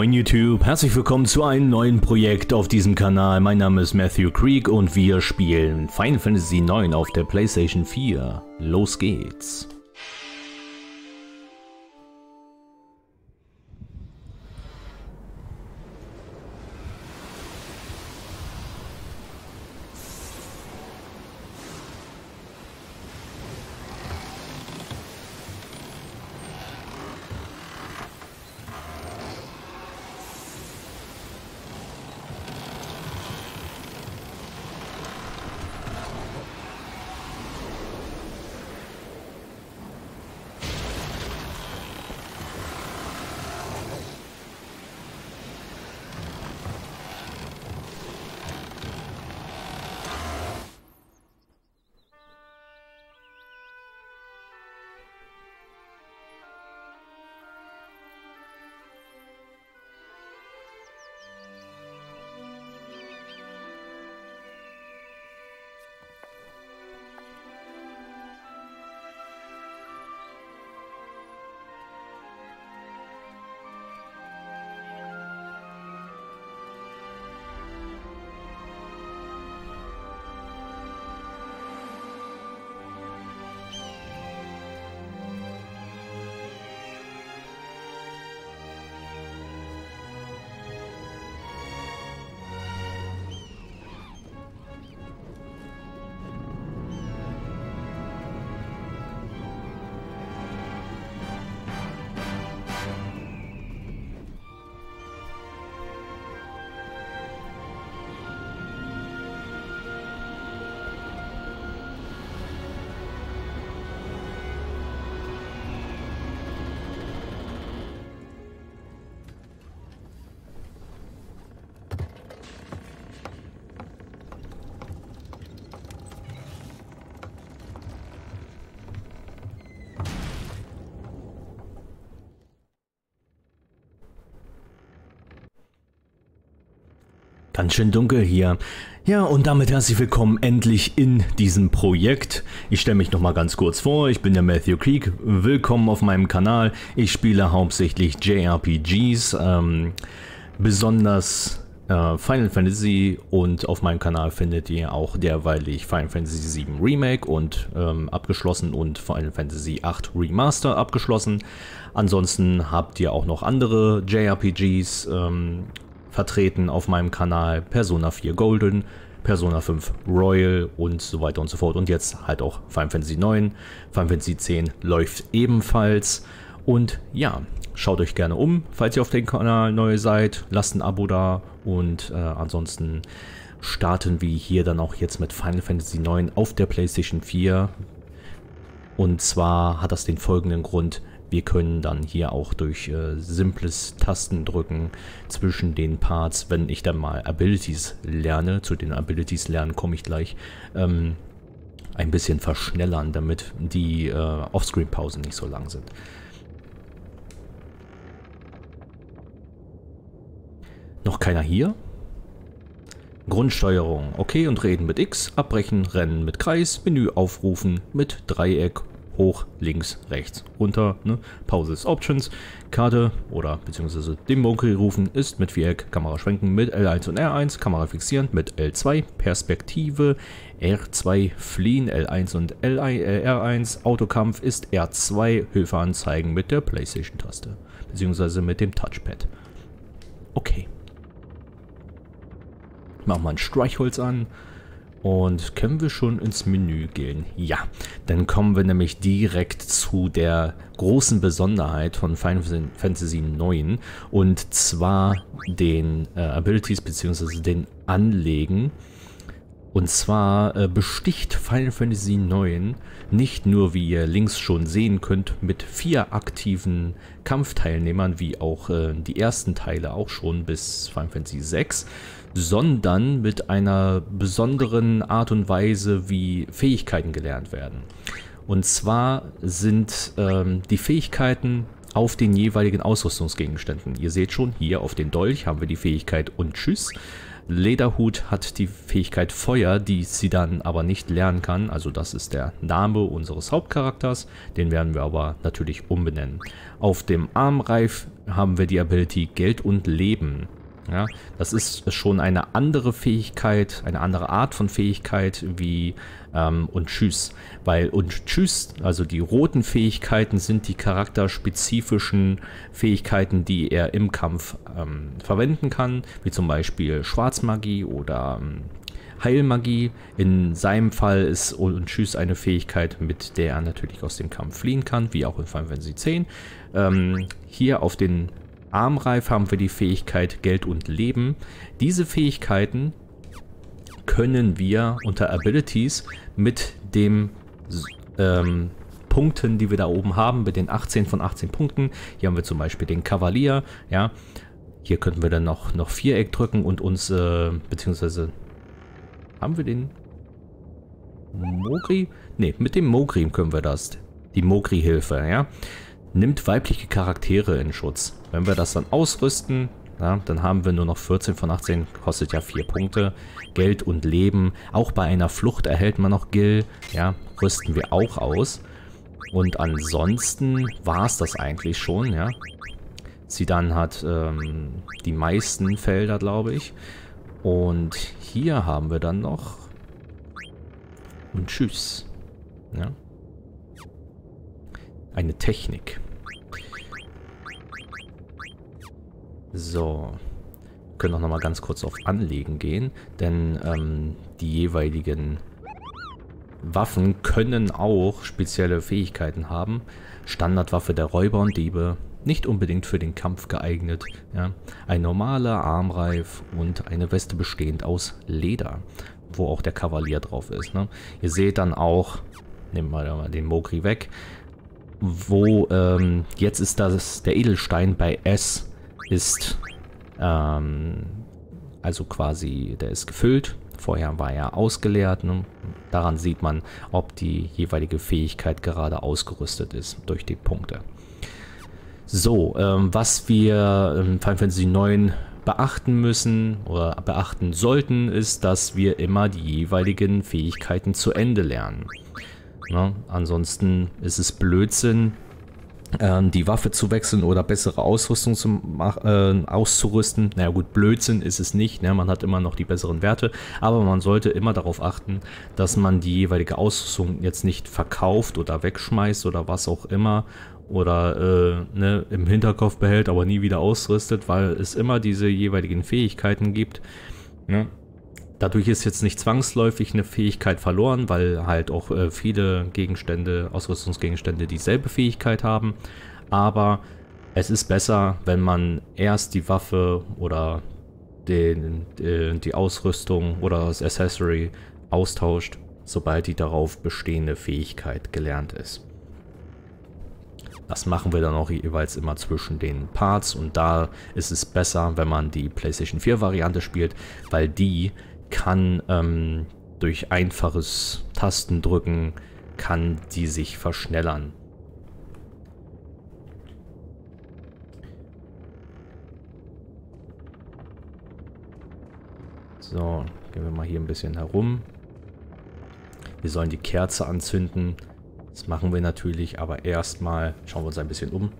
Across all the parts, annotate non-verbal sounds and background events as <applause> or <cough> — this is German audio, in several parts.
Moin YouTube, herzlich willkommen zu einem neuen Projekt auf diesem Kanal. Mein Name ist Matthew Creek und wir spielen Final Fantasy IX auf der Playstation 4. Los geht's. Ganz schön dunkel hier. Ja, und damit herzlich willkommen endlich in diesem Projekt. Ich stelle mich nochmal ganz kurz vor, ich bin der Matthew Creek, willkommen auf meinem Kanal. Ich spiele hauptsächlich JRPGs, ähm, besonders äh, Final Fantasy und auf meinem Kanal findet ihr auch derweilig Final Fantasy VII Remake und ähm, abgeschlossen und Final Fantasy VIII Remaster abgeschlossen. Ansonsten habt ihr auch noch andere JRPGs, ähm, vertreten auf meinem Kanal Persona 4 Golden, Persona 5 Royal und so weiter und so fort. Und jetzt halt auch Final Fantasy 9. Final Fantasy 10 läuft ebenfalls. Und ja, schaut euch gerne um, falls ihr auf dem Kanal neu seid. Lasst ein Abo da und äh, ansonsten starten wir hier dann auch jetzt mit Final Fantasy 9 auf der PlayStation 4. Und zwar hat das den folgenden Grund. Wir können dann hier auch durch äh, simples Tastendrücken zwischen den Parts, wenn ich dann mal Abilities lerne, zu den Abilities lernen komme ich gleich, ähm, ein bisschen verschnellern, damit die äh, Offscreen-Pausen nicht so lang sind. Noch keiner hier? Grundsteuerung. Okay und reden mit X, abbrechen, rennen mit Kreis, Menü aufrufen mit Dreieck hoch, links, rechts, runter, ne? Pause Options, Karte oder beziehungsweise den Bunker rufen ist mit Viereck, Kamera schwenken mit L1 und R1, Kamera fixieren mit L2, Perspektive, R2 fliehen, L1 und L1, äh, R1, Autokampf ist R2, Hilfe anzeigen mit der Playstation-Taste, beziehungsweise mit dem Touchpad. Okay. Machen wir ein Streichholz an. Und können wir schon ins Menü gehen? Ja, dann kommen wir nämlich direkt zu der großen Besonderheit von Final Fantasy IX und zwar den äh, Abilities bzw. den Anlegen. Und zwar äh, besticht Final Fantasy IX nicht nur, wie ihr links schon sehen könnt, mit vier aktiven Kampfteilnehmern, wie auch äh, die ersten Teile auch schon bis Final Fantasy VI, sondern mit einer besonderen Art und Weise, wie Fähigkeiten gelernt werden. Und zwar sind ähm, die Fähigkeiten auf den jeweiligen Ausrüstungsgegenständen. Ihr seht schon, hier auf den Dolch haben wir die Fähigkeit und Tschüss. Lederhut hat die Fähigkeit Feuer, die sie dann aber nicht lernen kann. Also das ist der Name unseres Hauptcharakters. Den werden wir aber natürlich umbenennen. Auf dem Armreif haben wir die Ability Geld und Leben. Ja, das ist schon eine andere Fähigkeit, eine andere Art von Fähigkeit wie ähm, und Tschüss. Weil und Tschüss, also die roten Fähigkeiten sind die charakterspezifischen Fähigkeiten, die er im Kampf ähm, verwenden kann, wie zum Beispiel Schwarzmagie oder ähm, Heilmagie. In seinem Fall ist und Tschüss eine Fähigkeit, mit der er natürlich aus dem Kampf fliehen kann, wie auch in Final Fantasy 10. Ähm, hier auf den Armreif haben wir die Fähigkeit Geld und Leben. Diese Fähigkeiten können wir unter Abilities mit dem ähm, Punkten, die wir da oben haben, mit den 18 von 18 Punkten. Hier haben wir zum Beispiel den Kavalier, ja. Hier könnten wir dann noch, noch Viereck drücken und uns, äh, beziehungsweise, haben wir den Mogri? Ne, mit dem Mogri können wir das. Die Mogri-Hilfe, ja. Nimmt weibliche Charaktere in Schutz. Wenn wir das dann ausrüsten, ja, dann haben wir nur noch 14 von 18, kostet ja 4 Punkte. Geld und Leben. Auch bei einer Flucht erhält man noch Gil. Ja, rüsten wir auch aus. Und ansonsten war es das eigentlich schon, ja. Sie dann hat ähm, die meisten Felder, glaube ich. Und hier haben wir dann noch... Und tschüss. Ja. Eine Technik. So. Wir können auch nochmal ganz kurz auf Anlegen gehen, denn ähm, die jeweiligen Waffen können auch spezielle Fähigkeiten haben. Standardwaffe der Räuber und Diebe, nicht unbedingt für den Kampf geeignet. Ja. Ein normaler Armreif und eine Weste bestehend aus Leder, wo auch der Kavalier drauf ist. Ne. Ihr seht dann auch, nehmen wir mal den Mogri weg, wo ähm, jetzt ist das der Edelstein bei S ist ähm, also quasi, der ist gefüllt. Vorher war er ausgeleert. Ne? Daran sieht man, ob die jeweilige Fähigkeit gerade ausgerüstet ist durch die Punkte. So, ähm, was wir in Final Fantasy 9 beachten müssen oder beachten sollten, ist, dass wir immer die jeweiligen Fähigkeiten zu Ende lernen. Ne? Ansonsten ist es Blödsinn, die Waffe zu wechseln oder bessere Ausrüstung zu äh, auszurüsten. Naja gut, Blödsinn ist es nicht, ne? man hat immer noch die besseren Werte, aber man sollte immer darauf achten, dass man die jeweilige Ausrüstung jetzt nicht verkauft oder wegschmeißt oder was auch immer oder äh, ne, im Hinterkopf behält, aber nie wieder ausrüstet, weil es immer diese jeweiligen Fähigkeiten gibt. Ne? Dadurch ist jetzt nicht zwangsläufig eine Fähigkeit verloren, weil halt auch äh, viele Gegenstände, Ausrüstungsgegenstände dieselbe Fähigkeit haben. Aber es ist besser, wenn man erst die Waffe oder den, den, die Ausrüstung oder das Accessory austauscht, sobald die darauf bestehende Fähigkeit gelernt ist. Das machen wir dann auch jeweils immer zwischen den Parts und da ist es besser, wenn man die PlayStation 4 Variante spielt, weil die kann ähm, durch einfaches Tastendrücken kann die sich verschnellern. So, gehen wir mal hier ein bisschen herum. Wir sollen die Kerze anzünden. Das machen wir natürlich, aber erstmal schauen wir uns ein bisschen um.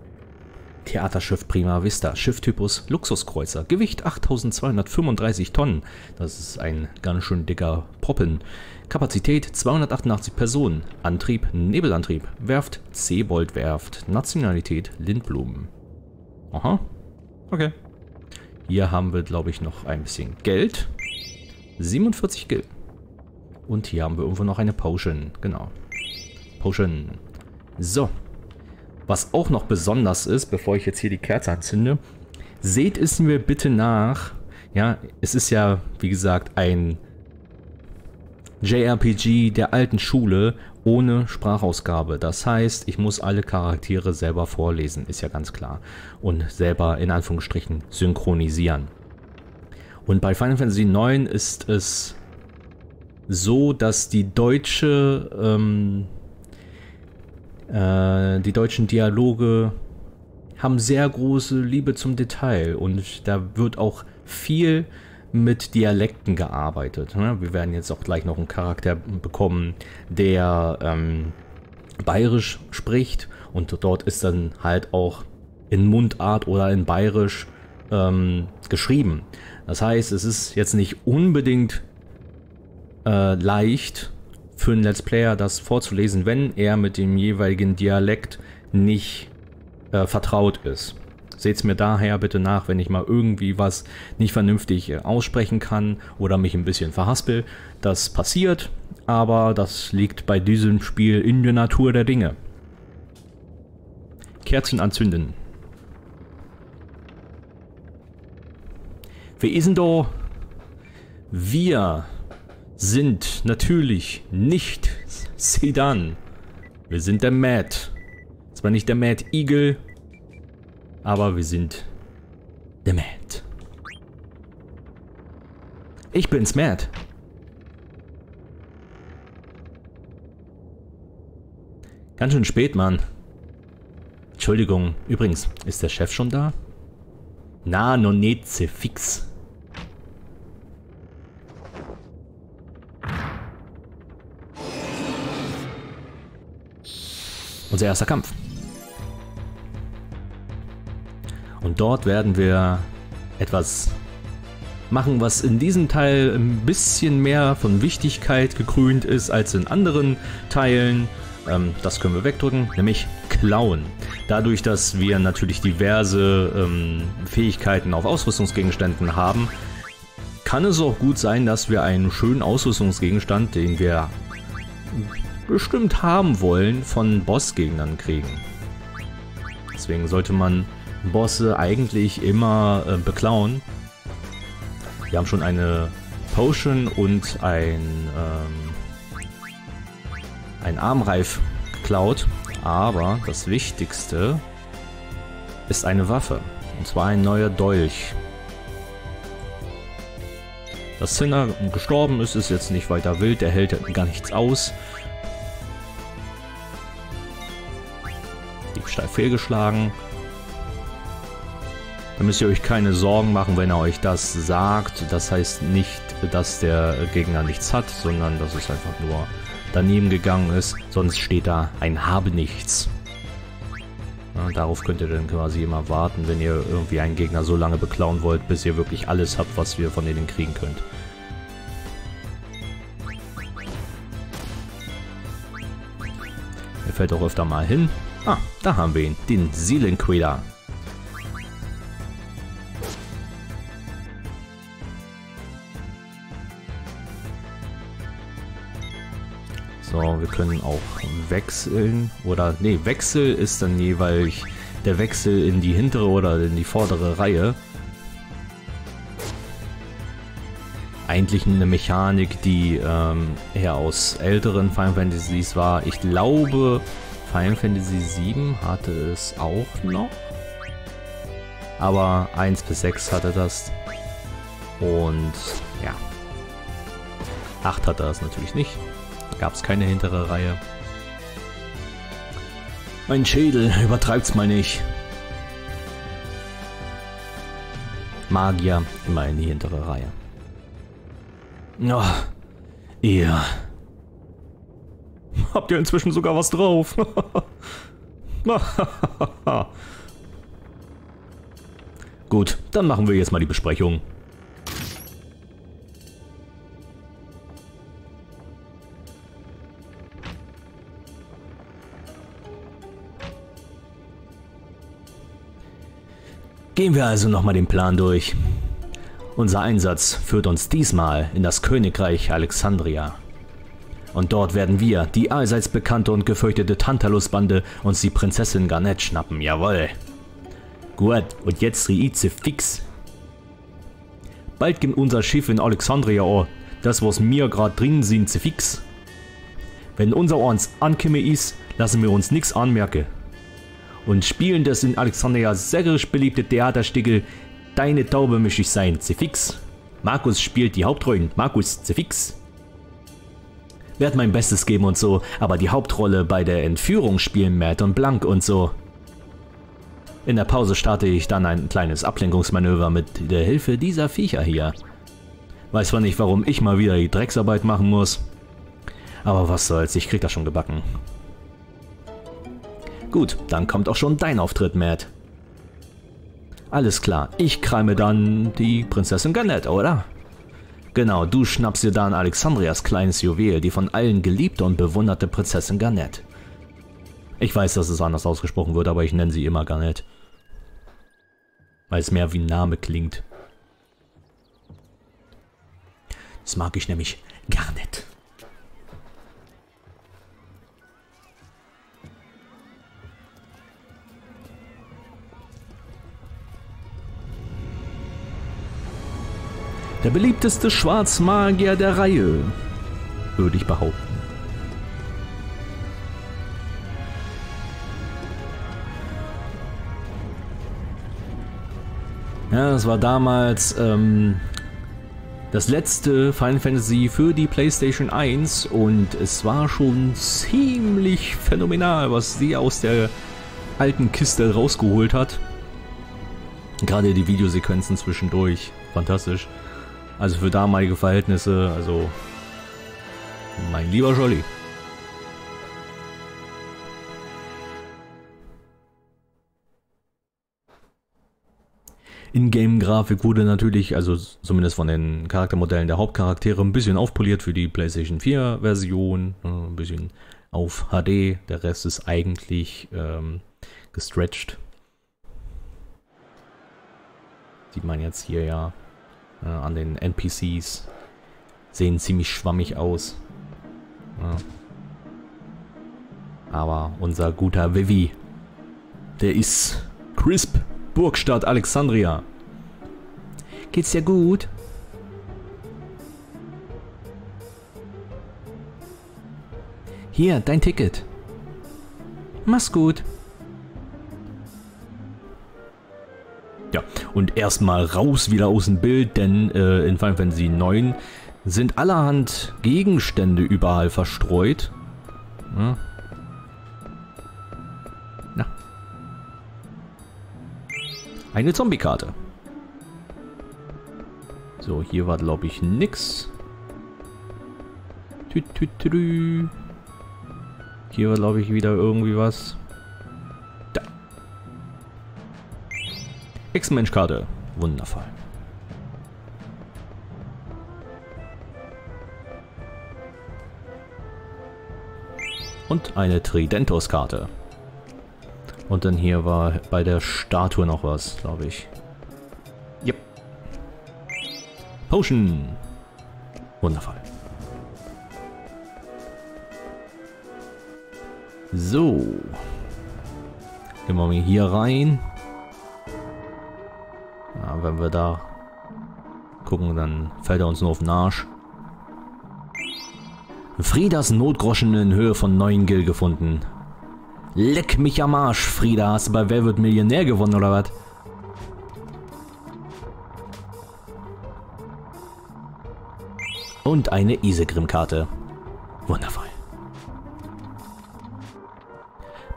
Theaterschiff Prima Vista, Schifftypus Luxuskreuzer, Gewicht 8235 Tonnen, das ist ein ganz schön dicker Poppen. Kapazität 288 Personen, Antrieb Nebelantrieb, Werft Seebold Werft, Nationalität Lindblumen. Aha, okay. Hier haben wir, glaube ich, noch ein bisschen Geld. 47 Gil. Und hier haben wir irgendwo noch eine Potion, genau. Potion. So, was auch noch besonders ist, bevor ich jetzt hier die Kerze anzünde, seht es mir bitte nach. Ja, es ist ja, wie gesagt, ein JRPG der alten Schule ohne Sprachausgabe. Das heißt, ich muss alle Charaktere selber vorlesen, ist ja ganz klar. Und selber in Anführungsstrichen synchronisieren. Und bei Final Fantasy IX ist es so, dass die deutsche ähm, äh, die deutschen Dialoge haben sehr große Liebe zum Detail und da wird auch viel mit Dialekten gearbeitet. Ne? Wir werden jetzt auch gleich noch einen Charakter bekommen, der ähm, bayerisch spricht und dort ist dann halt auch in Mundart oder in bayerisch ähm, geschrieben. Das heißt, es ist jetzt nicht unbedingt äh, leicht für einen Let's Player das vorzulesen, wenn er mit dem jeweiligen Dialekt nicht äh, vertraut ist. Seht's mir daher bitte nach, wenn ich mal irgendwie was nicht vernünftig äh, aussprechen kann oder mich ein bisschen verhaspel. Das passiert, aber das liegt bei diesem Spiel in der Natur der Dinge. Kerzen anzünden. Wer ist denn? Wir sind natürlich nicht Sedan. Wir sind der Mad. Zwar nicht der Mad Eagle, aber wir sind der Mad. Ich bin's, Mad. Ganz schön spät, Mann. Entschuldigung. Übrigens, ist der Chef schon da? Na, no neze fix. Unser erster Kampf. Und dort werden wir etwas machen, was in diesem Teil ein bisschen mehr von Wichtigkeit gekrönt ist als in anderen Teilen. Ähm, das können wir wegdrücken, nämlich klauen. Dadurch, dass wir natürlich diverse ähm, Fähigkeiten auf Ausrüstungsgegenständen haben, kann es auch gut sein, dass wir einen schönen Ausrüstungsgegenstand, den wir bestimmt haben wollen, von Bossgegnern kriegen. Deswegen sollte man Bosse eigentlich immer äh, beklauen. Wir haben schon eine Potion und ein, ähm, ein Armreif geklaut, aber das Wichtigste ist eine Waffe. Und zwar ein neuer Dolch. Dass Sinner gestorben ist, ist jetzt nicht weiter wild, der hält gar nichts aus. Diebstahl fehlgeschlagen. Da müsst ihr euch keine Sorgen machen, wenn er euch das sagt. Das heißt nicht, dass der Gegner nichts hat, sondern dass es einfach nur daneben gegangen ist. Sonst steht da ein Habe nichts. Ja, darauf könnt ihr dann quasi immer warten, wenn ihr irgendwie einen Gegner so lange beklauen wollt, bis ihr wirklich alles habt, was wir von denen kriegen könnt. Er fällt auch öfter mal hin. Ah, da haben wir ihn, den Seelenquäler. So, wir können auch wechseln. Oder, nee, Wechsel ist dann jeweils der Wechsel in die hintere oder in die vordere Reihe. Eigentlich eine Mechanik, die ähm, eher aus älteren Final Fantasies war. Ich glaube, Final Fantasy VII hatte es auch noch. Aber 1 bis 6 hatte das. Und ja. 8 hatte das natürlich nicht gab es keine hintere Reihe. Mein Schädel, <laughs> übertreibt's mal nicht. Magier immer in die hintere Reihe. Oh, ihr. <laughs> Habt ihr inzwischen sogar was drauf? <laughs> Gut, dann machen wir jetzt mal die Besprechung. Gehen wir also nochmal den Plan durch. Unser Einsatz führt uns diesmal in das Königreich Alexandria. Und dort werden wir, die allseits bekannte und gefürchtete Tantalus-Bande, uns die Prinzessin Garnett schnappen, jawoll. Gut, und jetzt Riize fix. Bald gibt unser Schiff in Alexandria auch das, was mir grad drin sind, fix. Wenn unser Orns ankomme ist, lassen wir uns nix anmerken und spielen das in Alexandria serisch beliebte Theaterstücke Deine Taube möchte ich sein, Zefix. Markus spielt die Hauptrollen, Markus Zefix. Werd mein Bestes geben und so, aber die Hauptrolle bei der Entführung spielen Matt und Blank und so. In der Pause starte ich dann ein kleines Ablenkungsmanöver mit der Hilfe dieser Viecher hier. Weiß zwar nicht, warum ich mal wieder die Drecksarbeit machen muss. Aber was soll's, ich krieg das schon gebacken. Gut, dann kommt auch schon dein Auftritt, Matt. Alles klar, ich kreime dann die Prinzessin Garnet, oder? Genau, du schnappst dir dann Alexandrias kleines Juwel, die von allen geliebte und bewunderte Prinzessin Garnet. Ich weiß, dass es anders ausgesprochen wird, aber ich nenne sie immer Garnet. Weil es mehr wie ein Name klingt. Das mag ich nämlich gar nicht. Der beliebteste Schwarzmagier der Reihe, würde ich behaupten. Ja, das war damals ähm, das letzte Final Fantasy für die PlayStation 1 und es war schon ziemlich phänomenal, was sie aus der alten Kiste rausgeholt hat. Gerade die Videosequenzen zwischendurch, fantastisch. Also für damalige Verhältnisse, also mein lieber Jolly. In-Game-Grafik wurde natürlich, also zumindest von den Charaktermodellen der Hauptcharaktere, ein bisschen aufpoliert für die PlayStation 4-Version, äh, ein bisschen auf HD. Der Rest ist eigentlich ähm, gestretched. Sieht man jetzt hier ja äh, an den NPCs. Sehen ziemlich schwammig aus. Ja. Aber unser guter Vivi, der ist crisp. Burgstadt Alexandria. Geht's dir gut? Hier, dein Ticket. Mach's gut. Und erstmal raus wieder aus dem Bild, denn äh, in Final Fantasy 9 sind allerhand Gegenstände überall verstreut. Ja. Na. Eine Zombie-Karte. So, hier war glaube ich nix. Tü, tü, tü, Hier war glaube ich wieder irgendwie was. X-Mensch-Karte. Wundervoll. Und eine Tridentos-Karte. Und dann hier war bei der Statue noch was, glaube ich. Yep. Potion. Wundervoll. So. Gehen wir mal hier rein wir da gucken, dann fällt er uns nur auf den Arsch. Friedas Notgroschen in Höhe von 9 Gil gefunden. Leck mich am Arsch, Frieda. Hast du bei Wer wird Millionär gewonnen oder was? Und eine Isegrim-Karte. Wundervoll.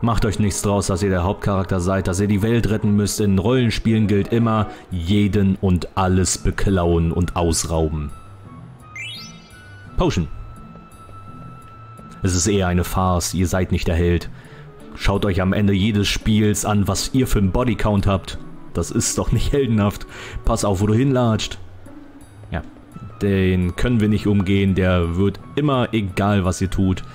Macht euch nichts draus, dass ihr der Hauptcharakter seid, dass ihr die Welt retten müsst. In Rollenspielen gilt immer, jeden und alles beklauen und ausrauben. Potion. Es ist eher eine Farce, ihr seid nicht der Held. Schaut euch am Ende jedes Spiels an, was ihr für einen Bodycount habt. Das ist doch nicht heldenhaft. Pass auf, wo du hinlatscht. Ja, den können wir nicht umgehen. Der wird immer, egal was ihr tut,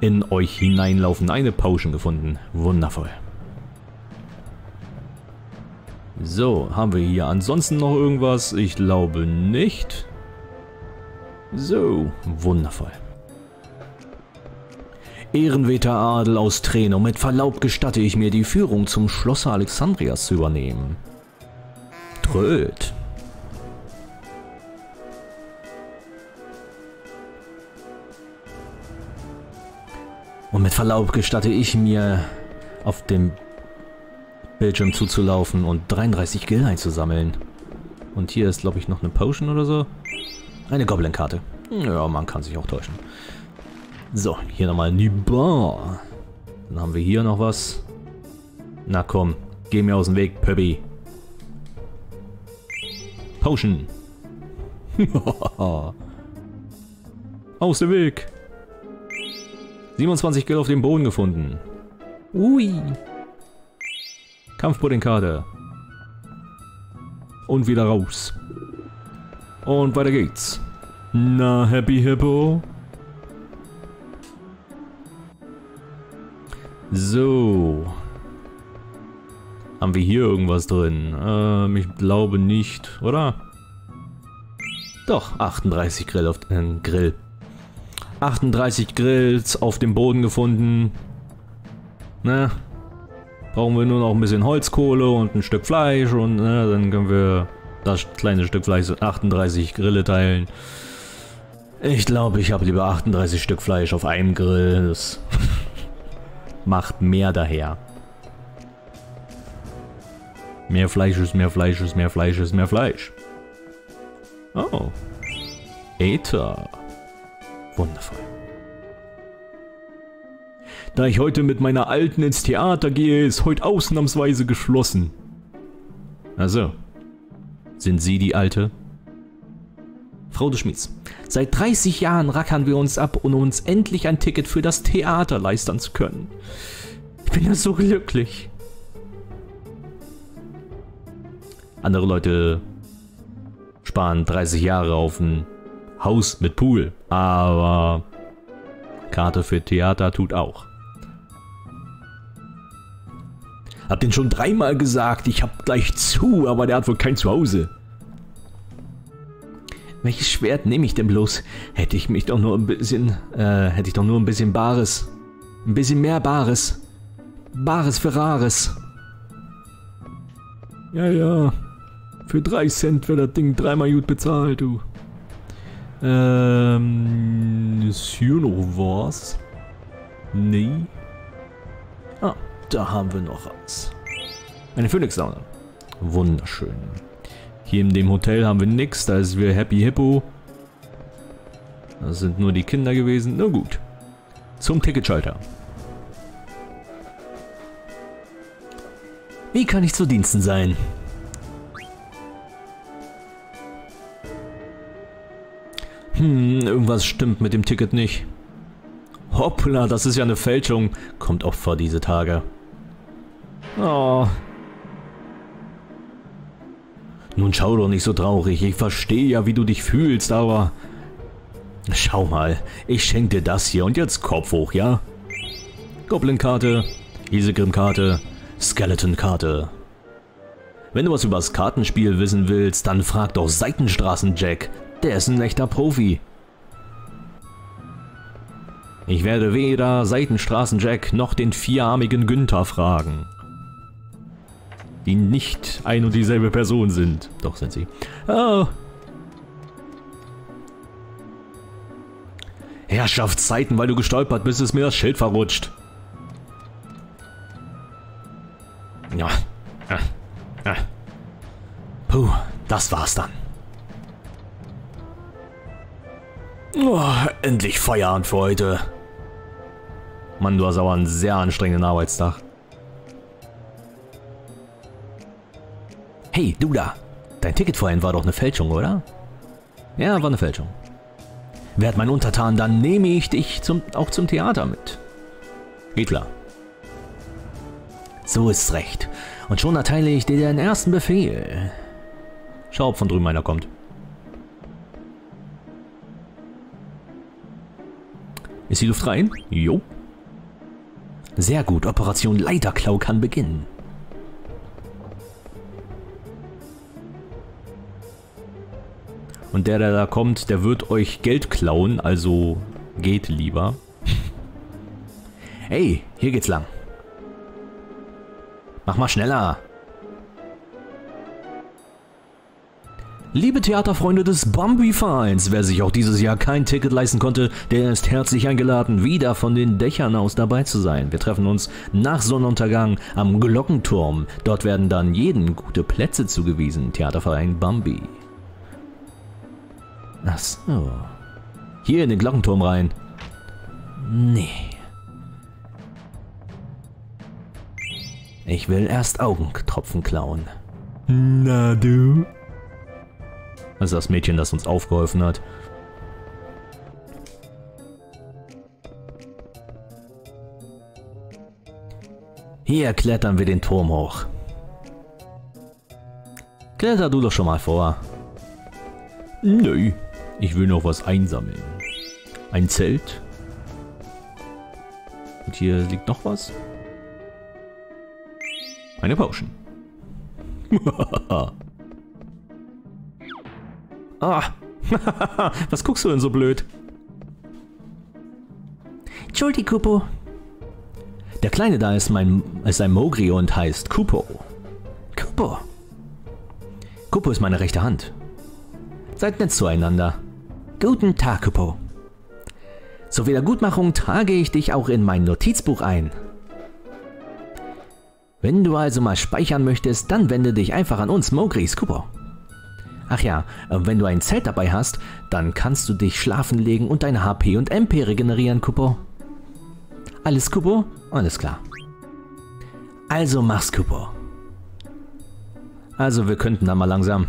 in euch hineinlaufen. Eine Potion gefunden. Wundervoll. So, haben wir hier ansonsten noch irgendwas? Ich glaube nicht. So, wundervoll. Ehrenweter Adel aus Treno, mit Verlaub gestatte ich mir die Führung zum Schlosse Alexandrias zu übernehmen. Tröd. Und mit Verlaub gestatte ich mir, auf dem Bildschirm zuzulaufen und 33 Gil einzusammeln. Und hier ist, glaube ich, noch eine Potion oder so. Eine Goblin-Karte. Ja, man kann sich auch täuschen. So, hier nochmal die Bar. Dann haben wir hier noch was. Na komm, geh mir aus dem Weg, Pöbbi. Potion. <laughs> Aus dem Weg. 27 Geld auf dem Boden gefunden. Ui. Kampfpuddingkarte. Und wieder raus. Und weiter geht's. Na, Happy Hippo? So. Haben wir hier irgendwas drin? Ähm, ich glaube nicht, oder? Doch, 38 Grill auf äh, Grill. 38 Grills auf dem Boden gefunden. Ne? Brauchen wir nur noch ein bisschen Holzkohle und ein Stück Fleisch und ne, dann können wir das kleine Stück Fleisch 38 Grille teilen. Ich glaube, ich habe lieber 38 Stück Fleisch auf einem Grill. Das <laughs> macht mehr daher. Mehr Fleisch ist mehr Fleisch ist mehr Fleisch ist mehr Fleisch. Oh. Ether. Wundervoll. Da ich heute mit meiner Alten ins Theater gehe, ist heute ausnahmsweise geschlossen. Also, sind Sie die Alte? Frau des Schmieds. Seit 30 Jahren rackern wir uns ab, um uns endlich ein Ticket für das Theater leisten zu können. Ich bin ja so glücklich. Andere Leute sparen 30 Jahre auf ein Haus mit Pool, aber Karte für Theater tut auch. Hab den schon dreimal gesagt, ich hab gleich zu, aber der hat wohl kein Zuhause. Welches Schwert nehme ich denn bloß? Hätte ich mich doch nur ein bisschen, äh, hätte ich doch nur ein bisschen Bares. Ein bisschen mehr Bares. Bares für Rares. Ja, ja. Für drei Cent wird das Ding dreimal gut bezahlt, du. Ähm, ist was? Nee. Ah, da haben wir noch was. Eine Phoenix-Sauna. Wunderschön. Hier in dem Hotel haben wir nichts, da ist wir Happy Hippo. Das sind nur die Kinder gewesen. Na gut. Zum Ticketschalter. Wie kann ich zu Diensten sein? Hm, irgendwas stimmt mit dem Ticket nicht. Hoppla, das ist ja eine Fälschung. Kommt vor diese Tage. Oh. Nun schau doch nicht so traurig. Ich verstehe ja, wie du dich fühlst, aber... Schau mal, ich schenke dir das hier und jetzt Kopf hoch, ja? Goblin-Karte, Isegrim-Karte, Skeleton-Karte. Wenn du was übers Kartenspiel wissen willst, dann frag doch Seitenstraßen-Jack. Der ist ein echter Profi. Ich werde weder Seitenstraßen-Jack noch den vierarmigen Günther fragen. Die nicht ein und dieselbe Person sind. Doch sind sie. Oh. Herrschaftszeiten, weil du gestolpert bist, ist mir das Schild verrutscht. Ja. Puh, das war's dann. Oh, endlich Feierabend für heute. Mann, du hast aber einen sehr anstrengenden Arbeitstag. Hey, du da. Dein Ticket vorhin war doch eine Fälschung, oder? Ja, war eine Fälschung. Werd mein Untertan, dann nehme ich dich zum, auch zum Theater mit. Geht klar. So ist's recht. Und schon erteile ich dir den ersten Befehl. Schau, ob von drüben einer kommt. Ist die Luft rein? Jo. Sehr gut, Operation Leiterklau kann beginnen. Und der, der da kommt, der wird euch Geld klauen, also geht lieber. <laughs> Hey, hier geht's lang. Mach mal schneller. Liebe Theaterfreunde des Bambi-Vereins, wer sich auch dieses Jahr kein Ticket leisten konnte, der ist herzlich eingeladen, wieder von den Dächern aus dabei zu sein. Wir treffen uns nach Sonnenuntergang am Glockenturm. Dort werden dann jeden gute Plätze zugewiesen. Theaterverein Bambi. Ach so. Hier in den Glockenturm rein. Nee. Ich will erst Augentropfen klauen. Na du? Also das Mädchen, das uns aufgeholfen hat. Hier klettern wir den Turm hoch. Kletter du doch schon mal vor. Nö, ich will noch was einsammeln. Ein Zelt. Und hier liegt noch was. Eine Potion. <laughs> ah, <laughs> was guckst du denn so blöd? Entschuldigung, Der Kleine da ist mein ist ein Mogri und heißt Kupo. Kupo. Kupo ist meine rechte Hand. Seid nett zueinander. Guten Tag, Kupo. Zur Wiedergutmachung trage ich dich auch in mein Notizbuch ein. Wenn du also mal speichern möchtest, dann wende dich einfach an uns Mogris, Kupo. Ach ja, wenn du ein Zelt dabei hast, dann kannst du dich schlafen legen und deine HP und MP regenerieren, Kupo. Alles Kupo? Alles klar. Also mach's, Kupo. Also wir könnten da mal langsam.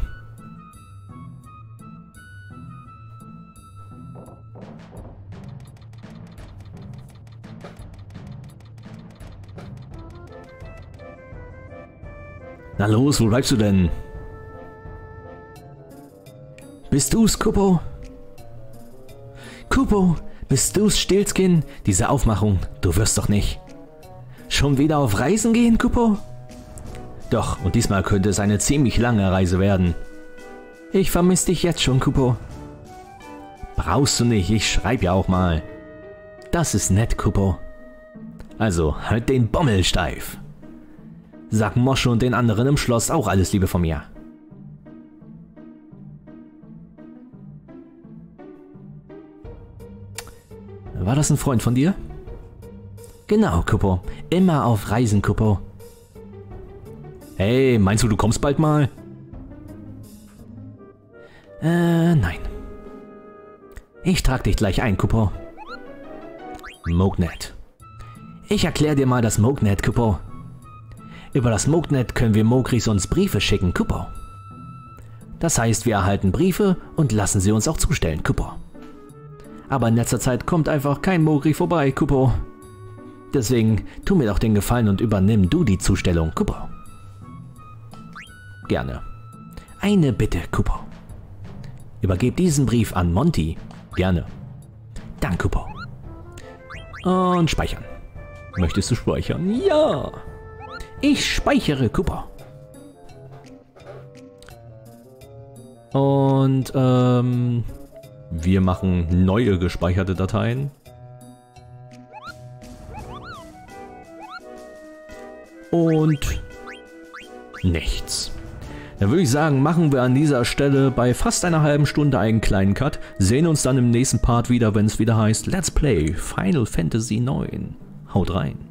Na los, wo bleibst du denn? Bist du's, Kupo? Kupo, bist du's, Stilzkin? Diese Aufmachung, du wirst doch nicht. Schon wieder auf Reisen gehen, Kupo? Doch, und diesmal könnte es eine ziemlich lange Reise werden. Ich vermisse dich jetzt schon, Kupo. Brauchst du nicht, ich schreib ja auch mal. Das ist nett, Kupo. Also, halt den Bommel steif. Sag Mosche und den anderen im Schloss auch alles Liebe von mir. War das ein Freund von dir? Genau, Kupo. Immer auf Reisen, Kupo. Hey, meinst du, du kommst bald mal? Äh, nein. Ich trag dich gleich ein, Kupo. Mognet. Ich erklär dir mal das Mognet, Kupo. Über das Mognet können wir Mogris uns Briefe schicken, Kupo. Das heißt, wir erhalten Briefe und lassen sie uns auch zustellen, Kupo. Aber in letzter Zeit kommt einfach kein Mogri vorbei, Kupo. Deswegen tu mir doch den Gefallen und übernimm du die Zustellung, Kupo. Gerne. Eine Bitte, Kupo. Übergeb diesen Brief an Monty. Gerne. Danke, Kupo. Und speichern. Möchtest du speichern? Ja. Ich speichere Kupo. Und ähm, wir machen neue gespeicherte Dateien. Und nichts. Dann würde ich sagen, machen wir an dieser Stelle bei fast einer halben Stunde einen kleinen Cut, sehen uns dann im nächsten Part wieder, wenn es wieder heißt Let's Play Final Fantasy IX. Haut rein.